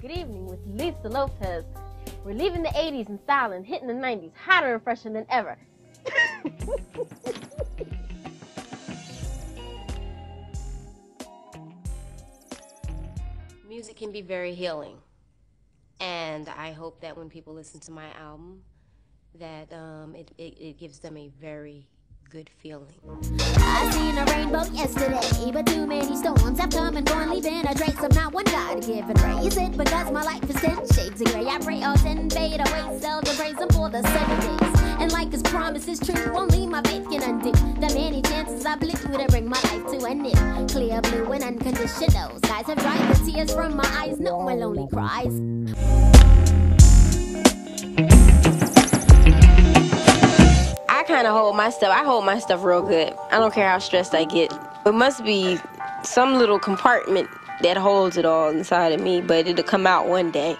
Good evening with Lisa Lopes. We're leaving the 80s in style and hitting the 90s hotter and fresher than ever. Music can be very healing. And I hope that when people listen to my album, that um, it, it, it gives them a very good feeling. I seen a rainbow yesterday, but too many storms have come and gone, leaving a trace not one God given ray. Is it because my life is ten shades of gray? I pray all ten fade away, praise for the seven days. And like His true, only my faith can undo the many chances I to bring my life to an end. Clear blue and unconditional skies have dried the tears from my eyes, no more lonely cries. I kind of hold my stuff. I hold my stuff real good. I don't care how stressed I get. It must be some little compartment that holds it all inside of me, but it'll come out one day.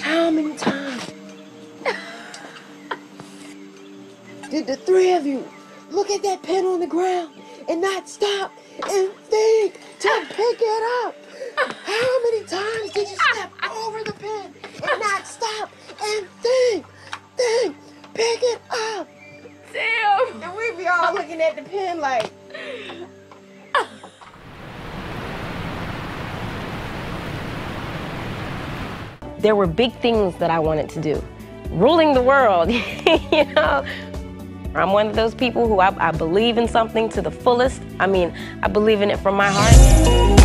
How many times did the three of you look at that pen on the ground and not stop and think to pick it up? How many times did you step over the pen and not stop and think, Damn! And we be all looking at the pen like, There were big things that I wanted to do. Ruling the world, you know? I'm one of those people who I, I believe in something to the fullest. I mean, I believe in it from my heart.